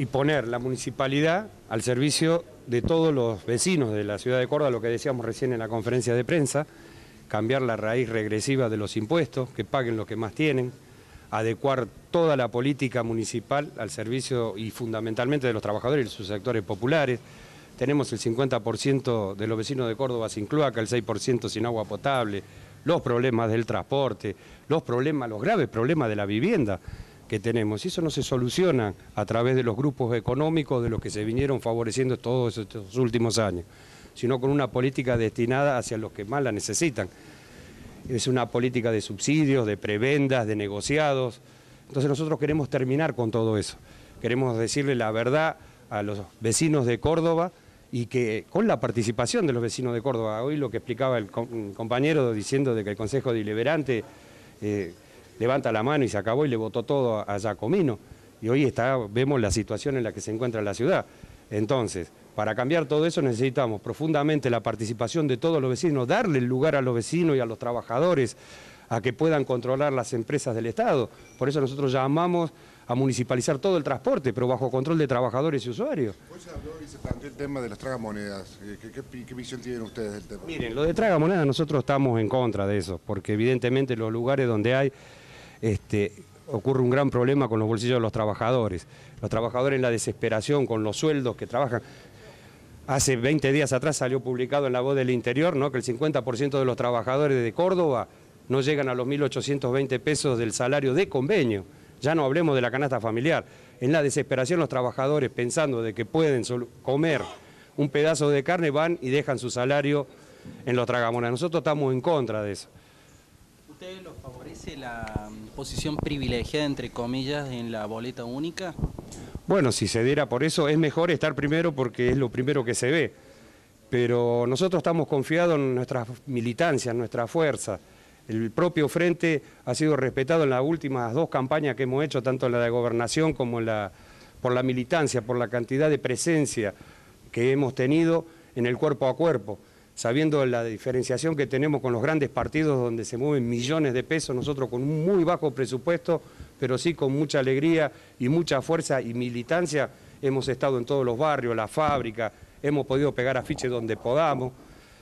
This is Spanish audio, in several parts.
y poner la municipalidad al servicio de todos los vecinos de la ciudad de Córdoba, lo que decíamos recién en la conferencia de prensa, cambiar la raíz regresiva de los impuestos, que paguen lo que más tienen, adecuar toda la política municipal al servicio y fundamentalmente de los trabajadores y sus sectores populares. Tenemos el 50% de los vecinos de Córdoba sin cloaca, el 6% sin agua potable, los problemas del transporte, los problemas, los graves problemas de la vivienda que tenemos. Y eso no se soluciona a través de los grupos económicos de los que se vinieron favoreciendo todos estos últimos años, sino con una política destinada hacia los que más la necesitan. Es una política de subsidios, de prebendas, de negociados. Entonces nosotros queremos terminar con todo eso. Queremos decirle la verdad a los vecinos de Córdoba y que con la participación de los vecinos de Córdoba, hoy lo que explicaba el compañero diciendo de que el Consejo Deliberante eh, levanta la mano y se acabó y le votó todo a Giacomino, y hoy está, vemos la situación en la que se encuentra la ciudad. Entonces, para cambiar todo eso necesitamos profundamente la participación de todos los vecinos, darle el lugar a los vecinos y a los trabajadores a que puedan controlar las empresas del Estado. Por eso nosotros llamamos a municipalizar todo el transporte, pero bajo control de trabajadores y usuarios. Hoy se habló y se planteó el tema de las tragamonedas. Eh, ¿Qué, visión tienen ustedes del tema? Miren, lo de tragamonedas nosotros estamos en contra de eso, porque evidentemente los lugares donde hay, este, ocurre un gran problema con los bolsillos de los trabajadores. Los trabajadores en la desesperación, con los sueldos que trabajan. Hace 20 días atrás salió publicado en La Voz del Interior ¿no? que el 50% de los trabajadores de Córdoba no llegan a los 1.820 pesos del salario de convenio. Ya no hablemos de la canasta familiar. En la desesperación los trabajadores pensando de que pueden comer un pedazo de carne van y dejan su salario en los tragamonas. Nosotros estamos en contra de eso. ¿Usted los favorece la mm, posición privilegiada, entre comillas, en la boleta única? Bueno, si se diera por eso, es mejor estar primero porque es lo primero que se ve. Pero nosotros estamos confiados en nuestra militancia, en nuestra fuerza. El propio frente ha sido respetado en las últimas dos campañas que hemos hecho, tanto la de gobernación como la, por la militancia, por la cantidad de presencia que hemos tenido en el cuerpo a cuerpo. Sabiendo la diferenciación que tenemos con los grandes partidos donde se mueven millones de pesos, nosotros con un muy bajo presupuesto, pero sí con mucha alegría y mucha fuerza y militancia, hemos estado en todos los barrios, la fábrica, hemos podido pegar afiches donde podamos.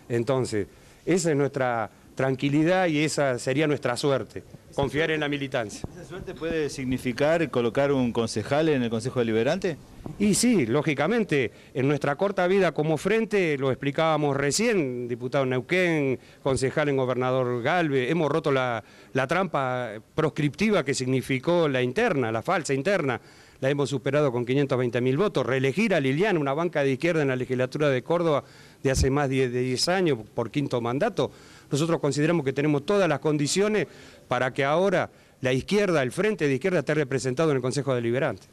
Entonces, esa es nuestra tranquilidad y esa sería nuestra suerte, confiar en la militancia. ¿Esa suerte puede significar colocar un concejal en el Consejo Deliberante? Y sí, lógicamente, en nuestra corta vida como frente, lo explicábamos recién, diputado Neuquén, concejal en Gobernador Galve, hemos roto la, la trampa proscriptiva que significó la interna, la falsa interna, la hemos superado con 520 mil votos, reelegir a Liliana, una banca de izquierda en la legislatura de Córdoba de hace más de 10 años por quinto mandato, nosotros consideramos que tenemos todas las condiciones para que ahora la izquierda, el frente de izquierda esté representado en el Consejo Deliberante.